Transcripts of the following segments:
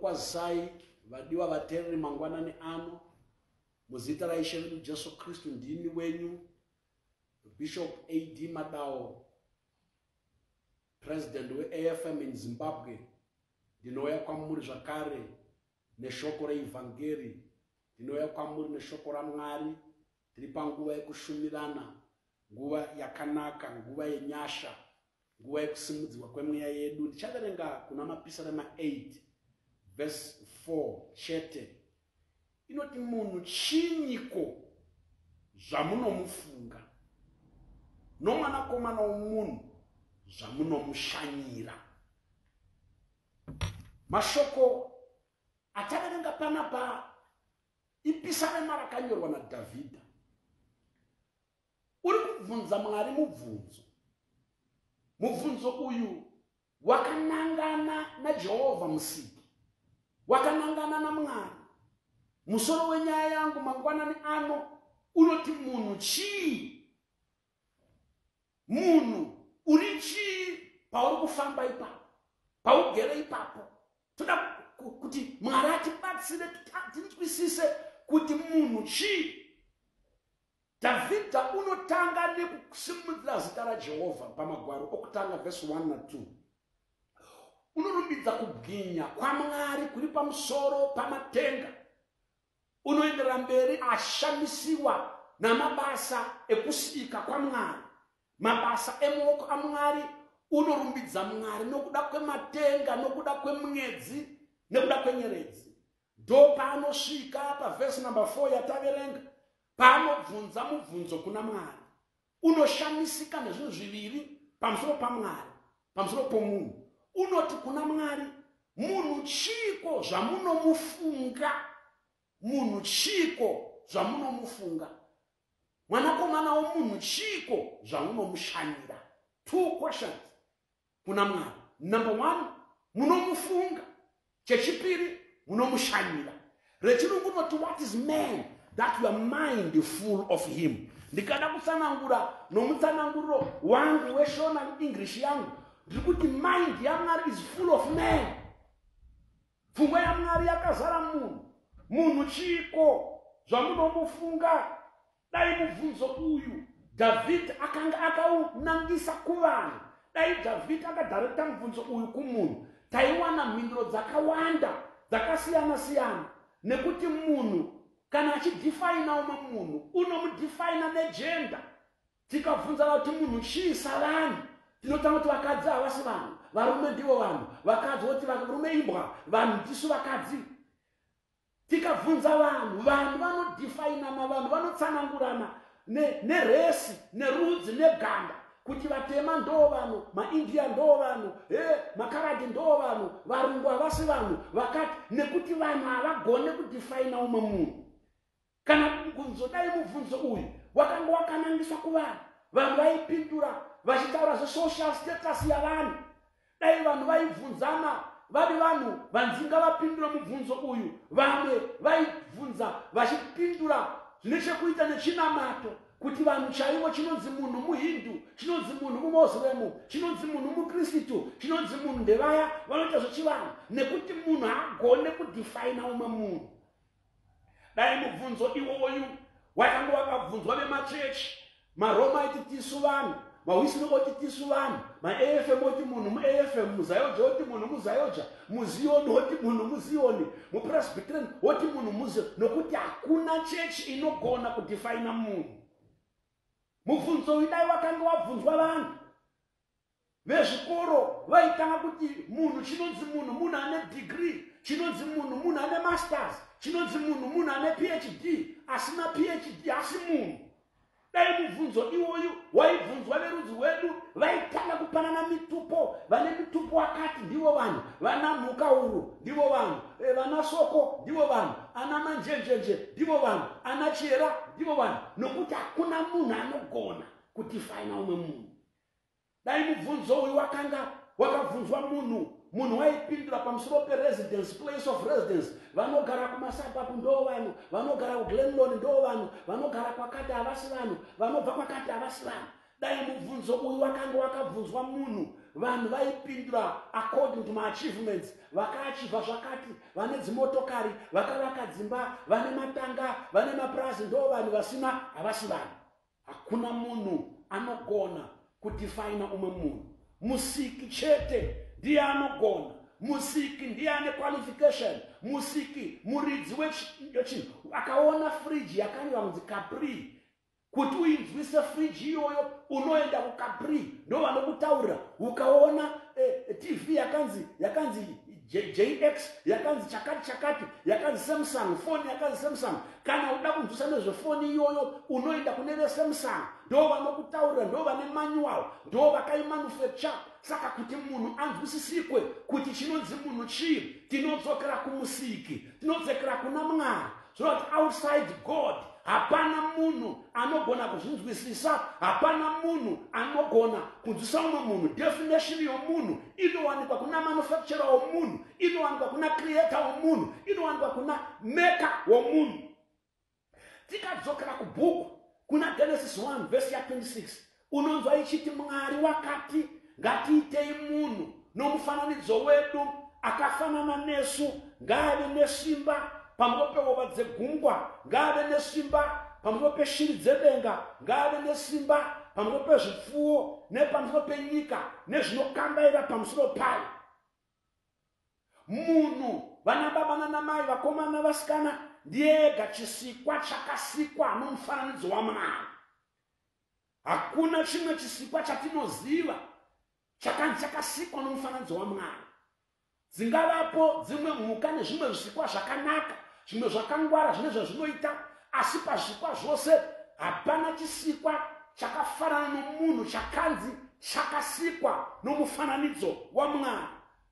ndinokukwazisai vadiwa vateereri mangwanani ano. Muzita raishe vedu jesu kristu ndini wenyu bishop ad madao president weafm in zimbabwe. Ndinouya kwamuri zvakare neshoko reivhangeri ndinouya kwamuri neshoko ramwari tiri panguva yekushumirana nguva yakanaka nguva yenyasha nguva yekusimudzirwa kwemweya yedu. Ndichaverenga kuna mapisarema 8 vhesi 4 chete. Inoti munhu chinyiko zvamunomufunga? Nomwanakomana womunhu zvamunomushanyira. Mashoko ataverenga panapa ipisarema rakanyorwa nadhavhidha uri kubvunza mwari mubvunzo. Mubvunzo uyu wakanangana najehovha musiki wakanangana namwari musoro wenyaya yangu mangwanani ano unoti munhu chii? Munhu uri chii pauri kufamba ipapo paugere ipapo? Toda kuti mwari atibatsire tinzwisise kuti munhu chii? Dhavhidha unotanga nekusimudzira zita rajehovha pamagwaro okutanga vhesi 1 na2 unorumbidza kubwinya kwamwari kuri pamusoro pamatenga. Unoendera mberi ashamisiwa namabasa ekusika kwamwari. Mabasa emaoko amwari unorumbidza mwari nokuda kwematenga nokuda kwemwedzi nekuda kwenyeredzi. Ndo paanosvika pavhesi namba 4 yataverenga. Paanobvunza mubvunzo kuna mwari. Unoshamisika nezvinhu zviviri pamusoro pamwari pamusoro pomunhu unoti kuna mwari munhu chiko zvamunomufunga? Munhu chiko zvamunomufunga? Mwanakomana womunhu chiko zvamunomushanyira? Two questions. Kuna mwari number one munomufunga. Chechipiri munomushanyira. Rechirungu noti what is man that your mind full of him? Ndikada kutsanangura nomutsananguriro wangu weshona english yangu ndiri kuti mind yamwari is full of man pfungwa yamwari yakazara munhu. Munhu chiko zvamunomufunga? Dai mubvunzo uyu. Dhavhidhi akanga akaunangisa kuvanhu. Dai dhavhidhi akadharekta mubvunzo uyu kumunhu. Taiwana mhinduro dzakawanda dzakasiyana-siyana. Nekuti munhu kana achidhifaina umwe munhu unomudhifaina nejenda. Tikabvunzana kuti munhu chii savanhu tinotanga kuti vakadzi havasi vanhu varume ndivo vanhu vakadzi voti varume imbwa vanhu tisu vakadzi. Tikabvunza vanhu vanhu vanodhifainana vanhu vanotsanangurana neresi nerudzi neganda kuti vatema ndo vanhu maindia ndo vanhu e makaradi ndo vanhu varungu havasi vanhu vakati nekuti vanhu havagone kudhifaina umwe munhu. Kana mubvunzo dai mubvunzo uyu wakanga wakanangiswa kuvanhu vanhu vaipindura vachitaura zvesocial status yavanhu. Dai vanhu vaibvunzana vari vanhu vanzinga vapindura mubvunzo uyu. Vamwe vaibvunza vachipindura zvine chekuita nechinamato kuti vanhu chaivo chinonzi munhu muhindu chinonzi munhu mumoziremu chinonzi munhu mukristu chinonzi munhu ndevaya vanoita zvechivanhu. Nekuti munhu haagone kudhifaina umwe munhu. Dai mubvunzo iwoyu wakanga wakabvunzwa vemachechi maroma aiti tisu vanhu mawisini oti tisu vanhu maafm oti munhu muafm muzayoja oti munhu muzayoja muziyoni oti munhu muziyoni mupresbyterian oti munhu muziyoni nokuti hakuna chechi inogona kudhifaina munhu. Mubvunzo uyu dai wakanga wabvunzwa vanhu. Vezvikoro vaitanga kuti munhu chinonzi munhu munhu ane digrii chinonzi munhu munhu ane masters chinonzi munhu munhu ane phd asina phd asi munhu dai mubvunzo iwoyu waibvunzwa verudzi rwedu vaitanga kupanana mitupo vane mitupo wakati ndivo vanhu. Vana mhukauru ndivo vanhu. E, vana soko ndivo vanhu. Ana manjenjenje ndivo vanhu. Ana chera ndivo vanhu. Nokuti hakuna munhu anogona kutifaina umwe munhu. Dai mubvunzo uyu wakanga wakabvunzwa munhu munhu waipindura pamusoro peresidence place of residence. Vanogara kumasapapu ndo vanhu vanogara kuglenlon ndo vanhu vanogara kwakati havasi vanhu vanobva kwakati havasi vanhu. Dai mubvunzo uyu wakanga wakabvunzwa munhu. Vanhu vaipindura according to maachievements vakaachivha zvakati vane dzimotokari vakavaka dzimba vane matanga vane mapurazi ndo vanhu vasina havasi vanhu. Hakuna munhu anogona kudifaina umwe munhu. Musiki chete ndiye anogona. Musiki ndiye ane qualification. Musiki muridzi wechinhu akaona friji yakanyorwa kunzi capri. Kuti uinzwise friji iyoyo unoenda kucapri ndo vanokutaurira ukaona eh, tv yakanzi yakanzi jx yakanzi chakati chakati yakanzi samsung foni yakanzi samsung. Kana uda kunzwisa nezvefoni iyoyo unoenda kune vesamsung ndo vanokutaurira ndo vane manual ndo vakaimanufacture saka kuti munhu anzwisisikwe kuti chinonzi munhu chii tinodzokera kumusiki tinodzokera kuna mwari. Zvinoti outside god hapana munhu anogona kuzvinzwisisa hapana munhu anogona kunzwisa umwe munhu. Definition yomunhu inowanikwa kuna manufactura womunhu inowanikwa kuna creator womunhu inowanikwa kuna maker womunhu. Tikadzokera kubhuku kuna genesis 1 vhesi ya26 unonzwa ichiti mwari wakati ngatiitei munhu nomufananidzo wedu akafanana nesu ngaave nesimba pamusoro pehova dzegungwa ngaave nesimba pamusoro peshiri dzedenga ngaave nesimba pamusoro pezvipfuwo nepamusoro penyika nezvinokambaira pamusoro payo. Munhu vana baba nanamai vakomana navasikana ndiega chisikwa chakasikwa nomufananidzo wamwari hakuna chimwe chisikwa chatinoziva chakanzi chakasikwa nomufananidzo wamwari dzingavapo dzimwe mhuka nezvimwe zvisikwa zvakanaka zvimwe zvakangwara zvine zvazvinoita asi pazvikwa zvose hapana chisikwa chakafanana nomunhu chakanzi chakasikwa nomufananidzo wamwari.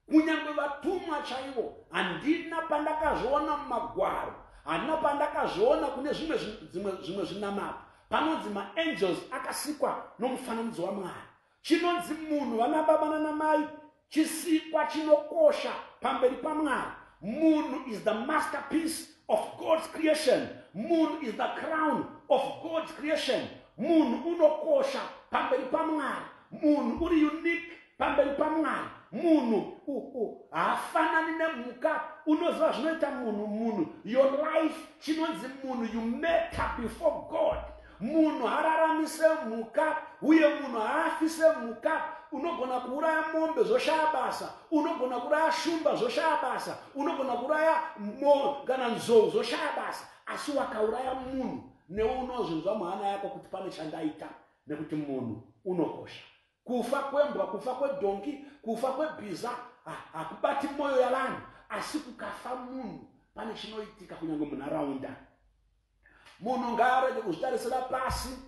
Kunyange vatumwa chaivo handina pandakazviona mumagwaro handina pandakazviona kune zvimwe zvinamato panonzi maangels akasikwa nomufananidzo wamwari. Chinonzi munhu vana baba nanamai chisikwa chinokosha pamberi pamwari Moon is the masterpiece of God's creation. Moon is the crown of God's creation. Moon unokosha pamberi pamwari. Moon uri unique pamberi pamwari. munhu haafanani nemhuka unoziva zvinoita munhu munhu your life chinonzi munhu you matter before god munhu haararamise mhuka uye munhu haafise mhuka unogona kuuraya mombe zvoshaya basa unogona kuraya shumba zvoshaya basa unogona kuraya kana nzou zvoshaya basa asi wakauraya munhu newe unozvinzwa muhana yako kuti pane chandaita nekuti munhu unokosha. Kufa kwembwa kufa kwedhongi kufa kwebhiza hakubati mwoyo yavanhu asi kukafa munhu pane chinoitika kunyange munharaunda. Munhu ngaarege kuzvitarisira pasi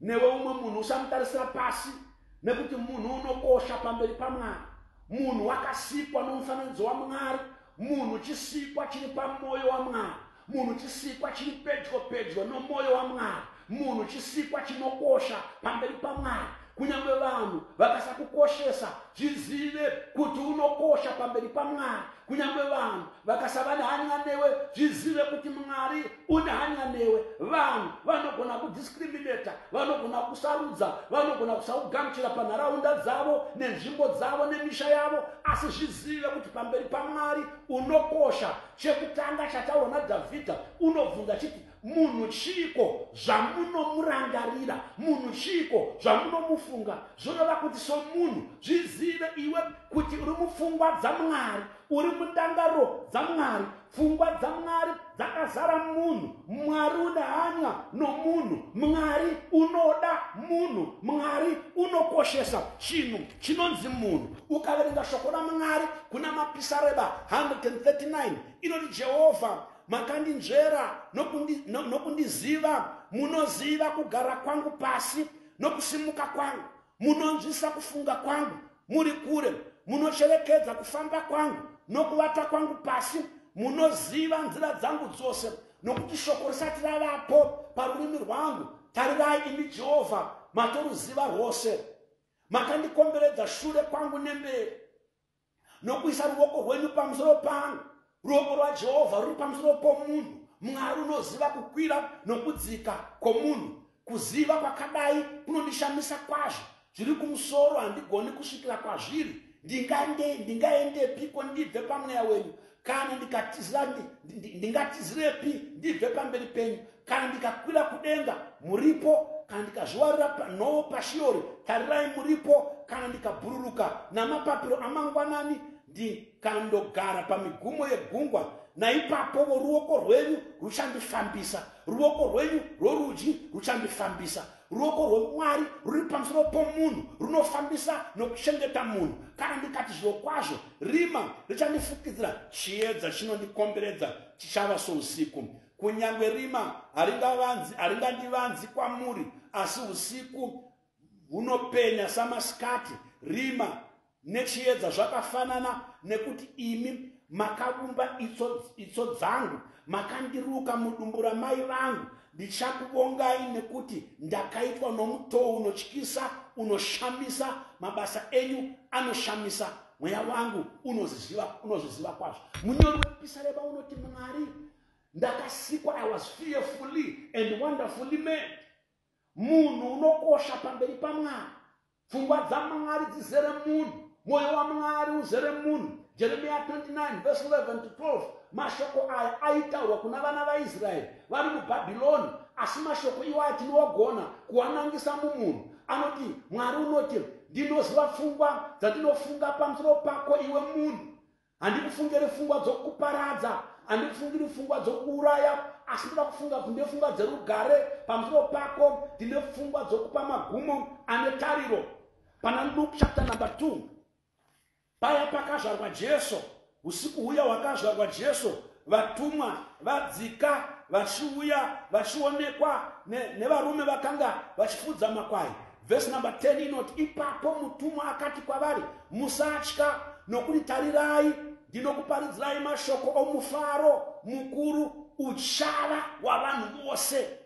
newe umwe munhu usamutarisira pasi nekuti munhu unokosha pamberi pamwari. Munhu wakasikwa nomufananidzo wamwari munhu chisikwa chiri pamwoyo wamwari munhu chisikwa chiri pedyo pedyo nomwoyo wamwari munhu chisikwa chinokosha pamberi pamwari kunyange vanhu vakasakukoshesa zvizive kuti unokosha pamberi pamwari. Kunyange vanhu vakasava nehanya newe zvizive kuti mwari une hanya newe vanhu vanogona kudiscriminata vanogona kusarudza vanogona kusakugamuchira panharaunda dzavo nenzvimbo dzavo nemisha yavo asi zvizive kuti pamberi pamwari unokosha. Chekutanga chataurwa nadhavhidha unobvunza chiti munhu chiiko zvamunomurangarira munhu chiiko zvamunomufunga. Zvoreva kuti somunhu zvizive iwe kuti uri mupfungwa dzamwari uri mundangaro dzamwari. Pfungwa dzamwari dzakazara munhu mwari une hanya nomunhu. Mwari unoda munhu mwari unokoshesa chinhu chinonzi munhu. Ukaverenga shoko ramwari kuna mapisareba 139 inoti jehovha makandinzvera nokundiziva munoziva kugara kwangu pasi nokusimuka kwangu munonzwisa kufunga kwangu muri kure munocherekedza kufamba kwangu nokuvata kwangu pasi munoziva nzira dzangu dzose nokuti shoko risati ravapo parurimi rwangu tarirai imi jehovha matoruziva rwose. Makandikomberedza shure kwangu nemberi nokuisa ruoko rwenyu pamusoro pangu ruoko rwajehovha ruri pamusoro pomunhu. Mwari unoziva kukwira nokudzika kwomunhu. Kuziva kwakadai kunondishamisa kwazvo. Zviri kumusoro handigoni kusvikira kwazviri. Ndingaendepiko ndibve pamweya wenyu? Kana ndikatizira ndingatizirepi ndibve pamberi penyu? Kana ndikakwira kudenga muripo? Kana ndikazviwarira nhoo pashiori tarirai muripo. Kana ndikabhururuka namapapiro amangwanani ndikandogara pamigumo yegungwa. Naipapo ruoko rwenyu ruchandifambisa. Ruoko rwenyu rworudyi ruchandifambisa. Ruoko rwemwari ruri pamusoro pomunhu runofambisa nokuchengeta munhu. Kana ndikati zviro kwazvo rima richandifukidzira chiedza chinondikomberedza chichava sousiku. Kunyange rima haringandivanzi kwamuri asi usiku hunopenya samasikati. Rima nechiedza zvakafanana nekuti imi makavumba itso dzangu makandiruka mudumbu ramai vangu. Ndichakuvongai nekuti ndakaitwa nomutoo unotyisa unoshamisa mabasa enyu anoshamisa mweya wangu unozviziva kwazvo. Munyori wepisareba unoti mwari ndakasikwa i was fearfully and wonderfully made. Munhu unokosha pamberi pamwari. Pfungwa dzamwari dzizere munhu mwoyo wamwari uzere munhu jeremiya 29 verse 11 to 12 mashoko aya aitaurwa kuna vana vaisraeri vari mubhabhironi asi mashoko iwaya tinogona kuanangisa mumunhu anoti mwari unoti ndinoziva pfungwa dzandinofunga pamusoro pako iwe munhu handikufungiri pfungwa dzokuparadza handikufungiri pfungwa dzokuuraya. Asi ndoda kufunga ndine pfungwa dzerugare pamusoro pako ndine pfungwa dzokupa magumo ane tariro. Pana luke chapter number 2 paya pakazvarwa jesu usiku huya hwakazvarwa jesu vatumwa vadzika vachiuya vachionekwa nevarume vakanga vachifudza makwai. Vhesi number 10 inoti ipapo mutumwa akati kwavari musatya nokuti tarirai ndinokuparidzirai mashoko omufaro mukuru uchava hwavanhu vose.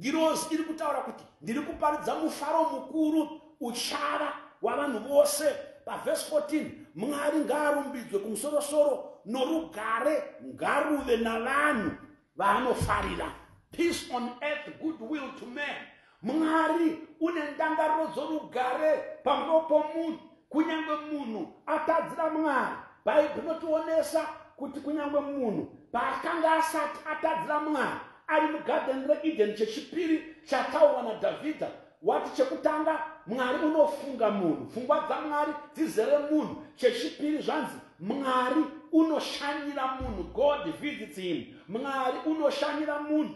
Ngirozi iri kutaura kuti ndiri kuparidza mufaro mukuru uchava hwavanhu vose pavhesi 14 mwari ngaarumbidzwe kumusorosoro norugare ngaruve navanhu vaanofarira peace on earth good will to man mwari une ndangariro dzorugare pamusoro pomunhu kunyange munhu atadzira mwari bhaibheri rinotionesa kuti kunyange munhu paakanga asati atadzira mwari ari mugadheni reeden chechipiri chataurwa nadhavhidha wati chekutanga mwari unofunga munhu. Pfungwa dzamwari dzizere munhu. Chechipiri zvanzi mwari unoshanyira munhu. God visits him. Mwari unoshanyira munhu.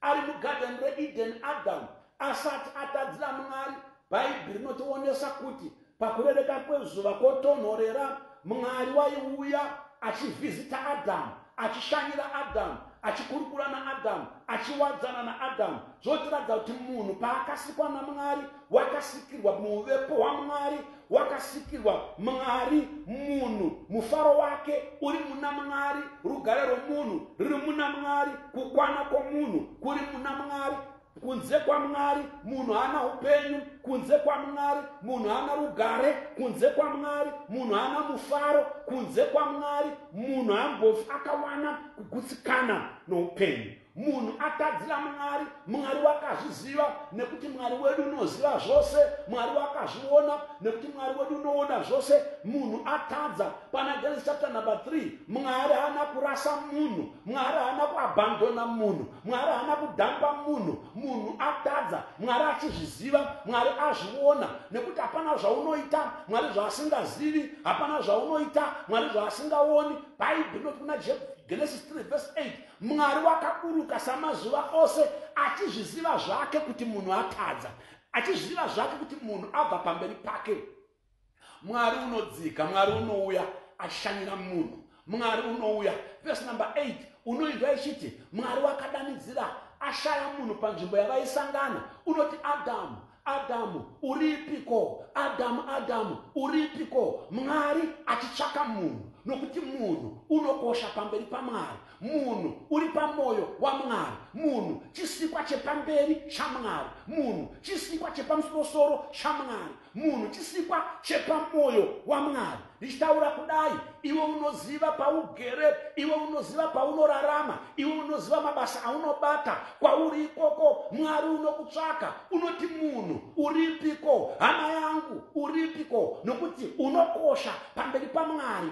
Ari mugadheni reeden adam. Asati atadzira mwari bhaibheri rinotionesa kuti pakurereka kwezuva kotonhorera mwari waiuya achivhizita adhamu achishanyira adhamu achikurukura naadhamu achiwadzana naadhamu zvotiradza kuti munhu paakasikwa namwari wakasikirwa muuvepo hwamwari wakasikirwa mwari munhu mufaro wake uri muna mwari rugare rwomunhu riri muna mwari kukwana kwomunhu kuri muna mwari kunze kwamwari munhu hana upenyu kunze kwamwari munhu hana rugare kunze kwamwari munhu hana mufaro kunze kwamwari munhu hambofi akawana kugutsikana noupenyu munhu atadzira mwari mwari wakazviziva nekuti mwari wedu unoziva zvose mwari wakazviona nekuti mwari wedu unoona zvose munhu atadza. Pana genesis chapter number 3 mwari haana kurasa munhu mwari haana kuabhandona munhu mwari haana kudhamba munhu munhu atadza. Mwari achizviziva mwari azviona nekuti hapana zvaunoita mwari zvaasingazivi hapana zvaunoita mwari zvaasingaoni. Bhaibheri noti kuna genesis 3 verse 8 mwari wakaburuka samazuva ose achizviziva zvake kuti munhu atadza achizviziva zvake kuti munhu abva pamberi pake. Mwari unodzika mwari unouya achishanyira munhu. Mwari unouya vhesi number 8 unoinzwa ichiti mwari wakadanidzira ashaya munhu panzvimbo yavaisangana. Unoti adamu adamu uripiko? Adamu adamu uripiko? Mwari achitsvaka munhu nokuti munhu unokosha pamberi pamwari munhu uri pamwoyo wamwari. Munhu chisikwa chepamberi chamwari. Munhu chisikwa chepamusorosoro chamwari. Munhu chisikwa chepamwoyo wamwari. Ndichitaura kudai iwe unoziva paugere iwe unoziva paunorarama iwe unoziva mabasa aunobata. Kwauri ikoko mwari unokutsvaka. Unoti munhu uripiko? Hama yangu uripiko? Nokuti unokosha pamberi pamwari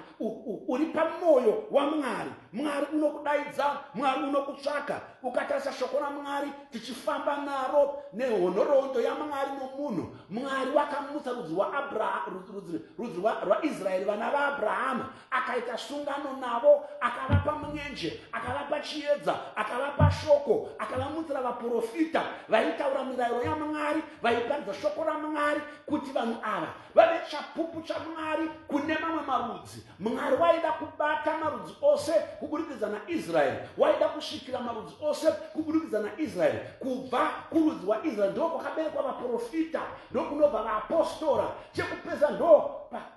uri pamwoyo wamwari. Mwari unokudaidza mwari unokutsvaka ukatarisa shoko ramwari tichifamba naro nehonorondo yamwari nomunhu. Mwari wakamutsa rudzi rwaisraeri vana vaabrahama akaita sungano navo akavapa mwenje akavapa chiedza akavapa shoko akavamutsira vaprofita vaitaura mirayiro yamwari vaiparidza shoko ramwari kuti vanhu ava vave chapupu chamwari kune mamwe marudzi. Mwari waida kubata marudzi ose kuburikidza naisraeri waida kusvikira marudzi ose kuburikidza naisraeri kubva kurudzi rwaisraeri ndo kwakaberekwa vaprofita ndokunobva vaapostora chekupedza ndo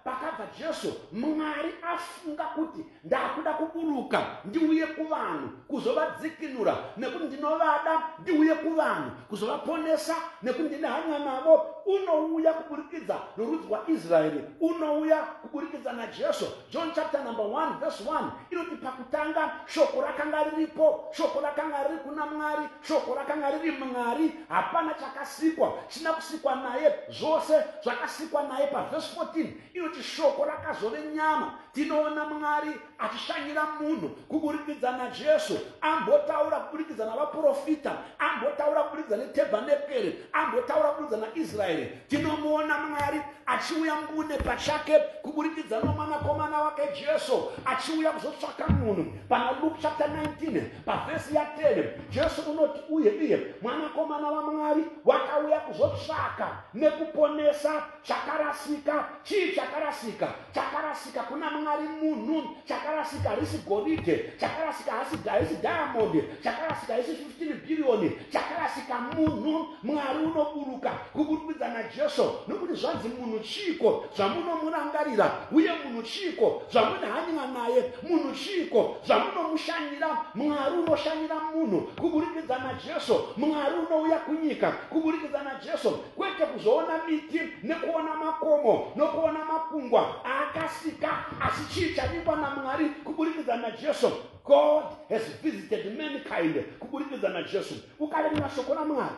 pakabva jesu mwari afunga kuti ndakuda kuburuka ndiuye kuvanhu kuzovadzikinura nekuti ndinovada ndiuye kuvanhu kuzovaponesa nekuti ndine hanya navo. Unouya kuburikidza norudzi rwaisraeri unouya kuburikidza najesu john chapter number 1 verse 1 inoti pakutanga shoko rakanga riripo shoko rakanga riri kuna mwari shoko rakanga riri mwari. Hapana chakasikwa china kusikwa naye zvose zvakasikwa naye pavhesi 14 inoti shoko rakazove nyama. Tinoona mwari achishanyira munhu kuburikidza najesu ambotaura kuburikidza navaprofita ambotaura kuburikidza netebhanekeri ambotaura kuburikidza naisraeri. Tinomuona mwari achiuya mbune pachake kuburikidza nomwanakomana wake jesu achiuya kuzotsvaka munhu. Pana luke chapter 19 pavhesi ya10 jesu unoti uye iye mwanakomana wamwari wakauya kuzotsvaka nekuponesa chakarasika chii chakarasika chakarasika kuna mwari munhu chakarasika harisi goridhe chakarasika harisi diamond chakarasika harisi 15 bhiriyoni chakarasika munhu mwari unoburuka kuburikidza najesu. Nokuti zvanzi munhu chiko zvamunomurangarira uye munhu chiko zvamunahanyira naye munhu chiko zvamunomushanyira mwari unoshanyira munhu kuburikidza najesu mwari unouya kunyika kuburikidza najesu. Kwete kuzoona miti nekuona makomo nokuona makungwa aakasika asi chii chadikwa namwari kuburikidza najesu. God has visited mankind kuburikidza najesu. Ukaverera shoko ramwari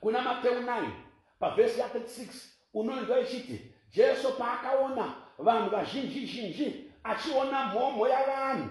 kuna mateu 9 pavhesi ya36 unoinzwa ichiti jesu paakaona vanhu vazhinji zhinji achiona mhomho yavanhu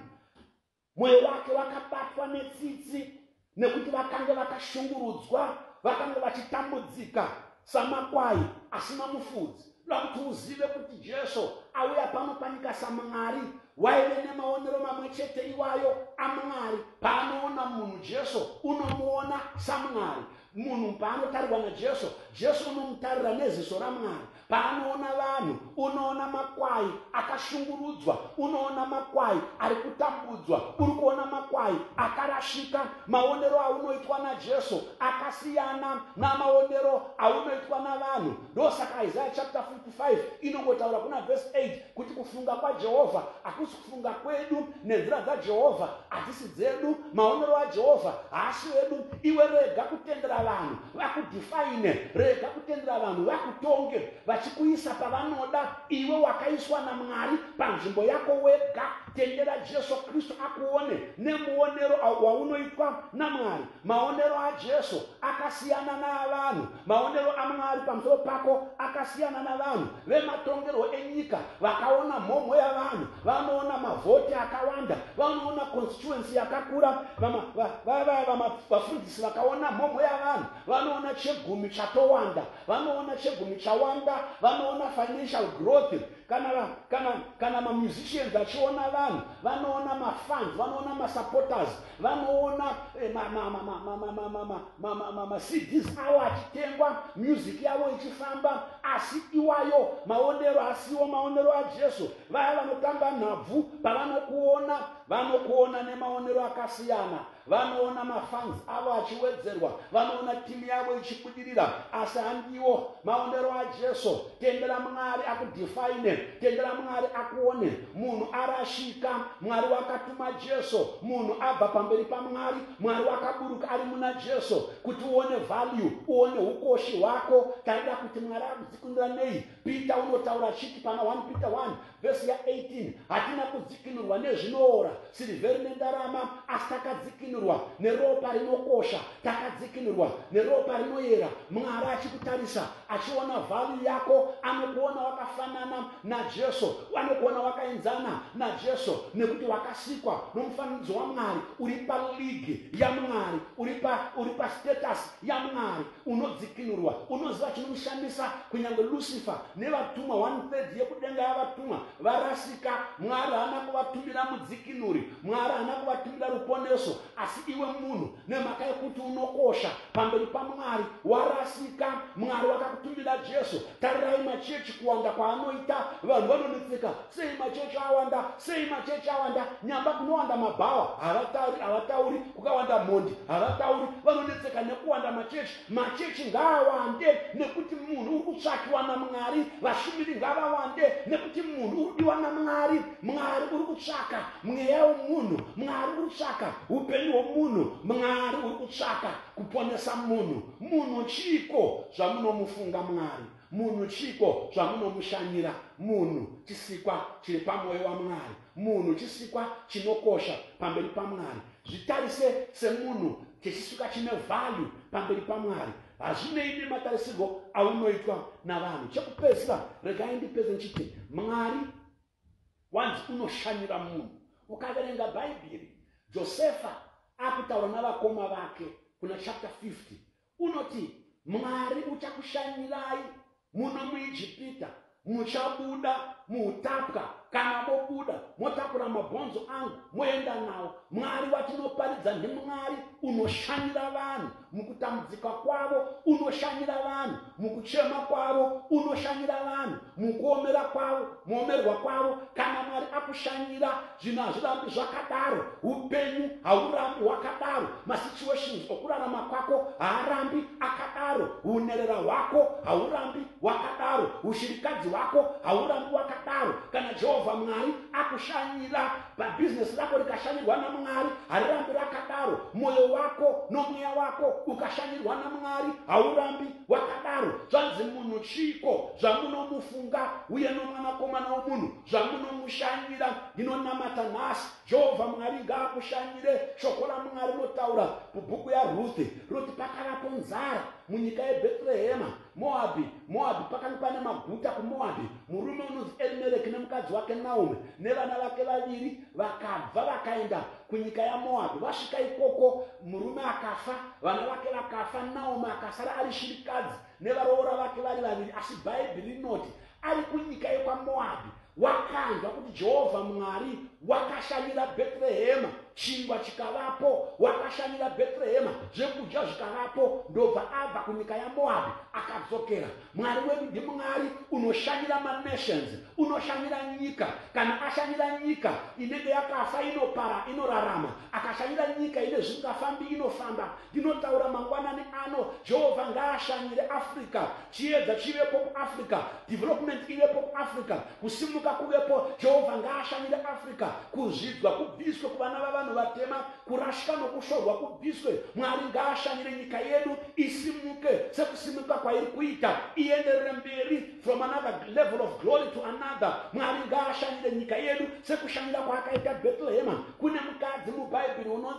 mwoyo wake wakabatwa netsitsi nekuti vakanga vakashungurudzwa vakanga vachitambudzika samakwai asina mufudzi uda kuti uzive kuti jesu auya pano panyika samwari waive nemaonero mamwe chete iwayo amwari paanoona munhu jesu unomuona samwari munhu paanotarirwa najesu jesu unomutarira neziso ramwari paanoona vanhu unoona makwai akashungurudzwa unoona makwai ari kutambudzwa uri kuona makwai akarashika. Maonero aunoitwa najesu akasiyana namaonero aunoitwa navanhu. Ndosaka isaya chapter 55 inongotaura kuna vhesi 8 kuti kufunga kwajehovha hakusi kufunga kwedu nenzira dzajehovha hatisi dzedu maonero ajehovha haasi wedu iwe rega kutendera vanhu vakudhifaine rega kutendera vanhu vakutonge vachikuisa pavanoda iwe wakaiswa namwari panzvimbo yako wega tendera jesu kristu akuone nemuonero waunoitwa namwari maonero ajesu akasiyana naavanhu maonero amwari pamusoro pako akasiyana navanhu vematongerwo enyika vakaona mhomho yavanhu vanoona mavhoti akawanda vanoona constituency yakakura vafundisi vakaona mhomho yavanhu vanoona chegumi chatowanda vanoona chegumi chawanda vanoona financial growth kana kana kana mamusicians achiona vanhu vanoona mafans vanoona masupporters vanoona macds avo achitengwa music yavo ichifamba asi iwayo maonero asiwo maonero ajesu vaya vanotamba nhabvu pavanokuona vanokuona nemaonero akasiyana vanoona mafans avo achiwedzerwa vanoona timu yavo ichibudirira. Asi handiwo maonero ajesu tendera mwari akudhifaine tendera mwari akuone. Munhu arashika mwari wakatuma jesu munhu abva pamberi pamwari mwari wakaburuka ari muna jesu kuti uone value uone ukoshi hwako. Taida kuti mwari akudzikinura nei? Peter unotaura chiti pana 1 peter 1 vhesi ya18 hatina kudzikinurwa nezvinoora sirivheri nendarama asi takadzikinurwa neropa rinokosha takadzikinurwa neropa rinoyera. Mwari achikutarisa achiona vhalu yako anokuona wakafanana najesu anokuona wakaenzana najesu nekuti wakasikwa nomufananidzo wamwari uri paligi yamwari uri pastatasi yamwari unodzikinurwa unoziva chinomushandisa kunyange lucifer nevatumwa one third yekudenga yavatumwa varasika mwari haana kuvatumira mudzikinuri mwari haana kuvatumira ruponeso asi iwe munhu nemhaka yekuti unokosha pamberi pamwari warasika mwari wakakutumira jesu. Tarirai machechi kuwanda kwaanoita. Vanhu vanonetseka. Sei machechi awanda? Sei machechi awanda? Nyamba kunowanda mabhawa. Havatauri havatauri kukawanda mhondi. Havatauri vanonetseka nekuwanda machechi. Machechi ngaawande nekuti munhu uri kutsvakiwa namwari. Vashumiri ngavawande nekuti munhu uri kudiwa namwari. Mwari uri kutsvaka. Mweya wemunhu mwari uri kutsvaka. Upenyu hwomunhu mwari uri kutsvaka kuponesa munhu. Munhu chiko zvamunomufunga mwari? Munhu chiko zvamunomushanyira munhu? Chisikwa chiri pamwoyo wamwari munhu chisikwa chinokosha pamberi pamwari zvitarise semunhu chechisvika chine vhalyu pamberi pamwari hazvinei nematarisirwo aunoitwa navanhu. Chekupedzisira regai ndipedze nchiti mwari wanzi unoshanyira munhu. Ukaverenga bhaibheri josefa akutaura navakoma vake kuna chapter 50 unoti mwari uchakushanyirai muno muijipita muchabuda muutapwa kana mobuda motakura mabhonzo angu moenda nawo mwari watinoparidza ndimwari unoshanyira vanhu. Mukutambudzika kwavo unoshanyira vanhu. Mukuchema kwavo unoshanyira vanhu. Mukuomera kwavo muomerwa kwavo. Kana mwari akushanyira zvinhu hazvirambi zvakadaro upenyu haurambi hwakadaro. Masituations okurarama kwako haarambi akadaro. Unerera hwako haurambi hwakadaro. Ushirikadzi hwako haurambi hwakadaro. Kana jehovha mwari akushanyira pabhizinesi rako rikashanyirwa namwari harirambi rakadaro mwoyo wako nomweya wako ukashanyirwa namwari haurambi wakadaro. Zvanzi munhu chiko zvamunomufunga uye nomwanakomana womunhu zvamunomushanyira ndinonamata nhasi jehovha mwari ngaakushanyire. Shoko ramwari rinotaura mubhuku yaruthi ruthi pakavapo nzara munyika yebheterehema moabhi moabhi pakanga pane maguta kumoabhi murume unonzi elimereki nemukadzi wake naomi nevana vake vaviri vakabva vakaenda kunyika yamoabhi vasvika ikoko murume akafa vana vake vakafa naomi akasara ari shirikadzi nevaroora vake vari vaviri asi bhaibheri rinoti ari kunyika yekwamoabhi wakanzwa kuti jehovha mwari wakashanyira bheterehema chingwa chikavapo wakashanyira bheterehema zvekudya zvikavapo ndobva abva kunyika yamoabhi akadzokera. Mwari wedu ndimwari unoshanyira manations unoshanyira nyika. Kana ashanyira nyika inenge yakafa inopara inorarama. Akashanyira nyika ine zvingafambi inofamba. Ndinotaura mangwanani ano jehovha ngaashanyire africa chiedza chivepo kuafrica development ivepo kuafrica kusimuka kuvepo jehovha ngaashanyire africa kuzvidzwa kubviswe kuvana vavanhu vatema kurashika nokushorwa kubviswe. Mwari ngaashanyire nyika yedu isimuke. Sekusimuka kwairi kuita ienderere mberi from another level of glory to another. Mwari ngaashanyire nyika yedu sekushanyira kwaakaita bhetelehema kune mukadzi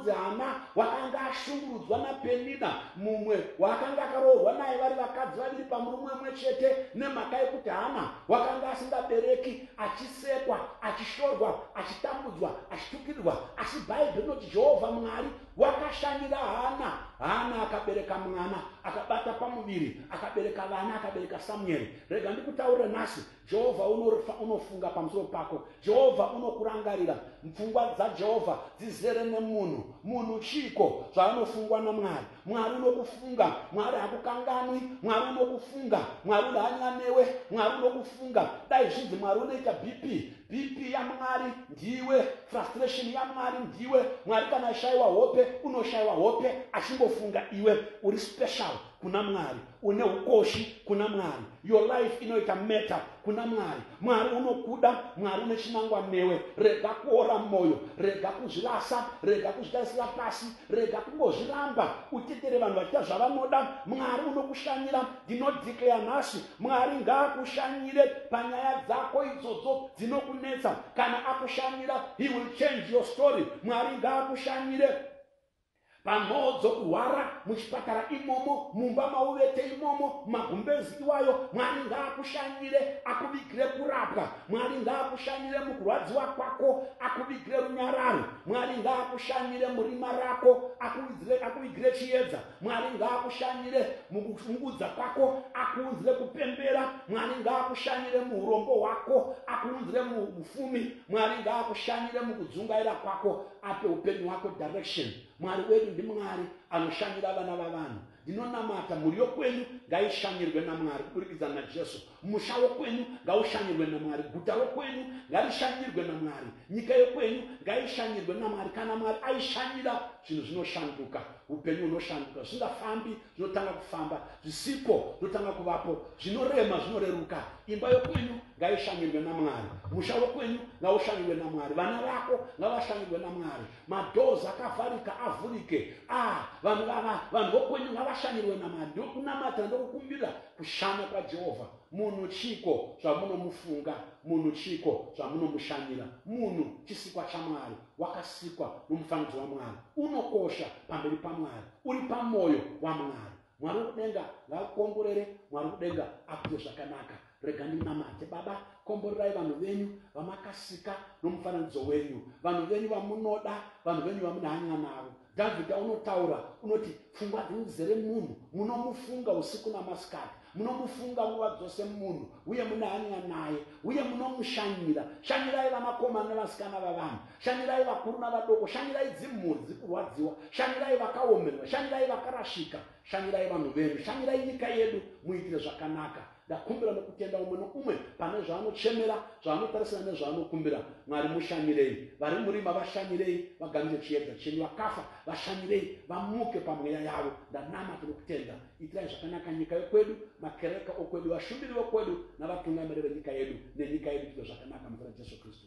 unonzi hana wakanga ashungurudzwa napenina mumwe waakanga akaroorwa naye vari vakadzi vaviri pamurume umwe chete nemhaka yekuti hana wakanga asingabereki achisekwa achishorwa achitambudzwa achitukirirwa asi bhaibheri rinoti jehovha mwari wakashanyira hana. Hana akabereka mwana akabata pamuviri akabereka vana akabereka samueri rega ndikutaurire nhasi jehovha unofunga pamusoro pako. Jehovha unokurangarira. Pfungwa dzajehovha dzizere nemunhu munhu chiko zvaanofungwa namwari. Mwari unokufunga mwari hakukanganwi mwari unokufunga mwari unehanya newe mwari unokufunga. Dai zvinzi mwari unoita bp bp yamwari ndiwe frustration yamwari ndiwe. Mwari kana ashayiwa hope unoshayiwa hope achingofunga iwe uri special kuna mwari une ukoshi kuna mwari your life inoita meta kuna mwari mwari unokuda mwari une chinangwa newe rega kuora mwoyo rega kuzvirasa rega kuzvitarisira pasi rega kungozviramba. Utetere vanhu vachiita zvavanoda. Mwari unokushanyira. Ndinodhikleya nhasi. Mwari ngaakushanyire panyaya dzako idzodzo dzinokunetsa. Kana akushanyira he will change your story. Mwari ngaakushanyire panhoo dzokurwara muchipatara imomo mumba mauvete imomo magumbezi iwayo mwari ngaakushanyire akuvigire kurapwa mwari ngaakushanyire mukurwadziwa kwako akuvigire runyararo mwari ngaakushanyire murima rako akuvigire chiedza mwari ngaakushanyire mukuungudza kwako akuunzire kupembera mwari ngaakushanyire muurombo hwako akuunzire muufumi mwari ngaakushanyire mukudzungaira kwako ape upenyu hwako direction mwari wedu ndimwari anoshanyira vana vavanhu. Ndinonamata mhuri yokwenyu ngaishanyirwe namwari kuburikidza najesu musha wokwenyu ngaushanyirwe namwari. Guta rokwenyu ngarishanyirwe namwari. Nyika yokwenyu ngaishanyirwe namwari. Kana mwari aishanyira zvinhu zvinoshanduka. Upenyu hunoshanduka. Zvingafambi zvinotanga kufamba. Zvisipo zvinotanga kuvapo. Zvinorema zvinoreruka. Imba yokwenyu ngaishanyirwe namwari. Musha wokwenyu ngaushanyirwe namwari. Vana vako ngavashanyirwe namwari. Madhozi akavharika avhurike. A vanhu vava vanhu vokwenyu ngavashanyirwe namwari. Ndokunamatira ndokukumbira kushanya kwajehovha munhu chiko zvamunomufunga munhu chiko zvamunomushanyira. Munhu chisikwa chamwari wakasikwa nomufananidzo wamwari unokosha pamberi pamwari uri pamwoyo wamwari. Mwari wekudenga ngaakukomborere mwari wekudenga akuite zvakanaka. Rega ndinamate baba komborerai vanhu venyu vamakasika nomufananidzo wenyu. Vanhu venyu vamunoda vanhu venyu vamune hanya navo. Dhavhidha unotaura unoti pfungwa dzenyu dzere munhu munomufunga usiku namasikati munomufunga nguva dzose munhu uye mune hanya naye uye munomushanyira. Shanyirai vanakomana nevasikana vavanhu shanyirai vakuru navadoko shanyirai dzimhuri dziri kurwadziwa shanyirai vakaomerwa shanyirai vakarashika shanyirai vanhu venyu shanyirai nyika yedu muitire zvakanaka ndakumbira nokutenda umwe noumwe pane zvaanochemera zvaanotarisira nezvaanokumbira. Mwari mushanyirei. Vari murima vashanyirei. Vagamire chiedza chenyu vakafa vashanyirei. Vamuke pamweya yavo. Ndanamata nokutenda. Itirai zvakanaka nyika yokwedu makereka okwedu vashumbiri vokwedu navatungamiri venyika yedu. Nenyika yedu tite zvakanaka muzina jesu kristu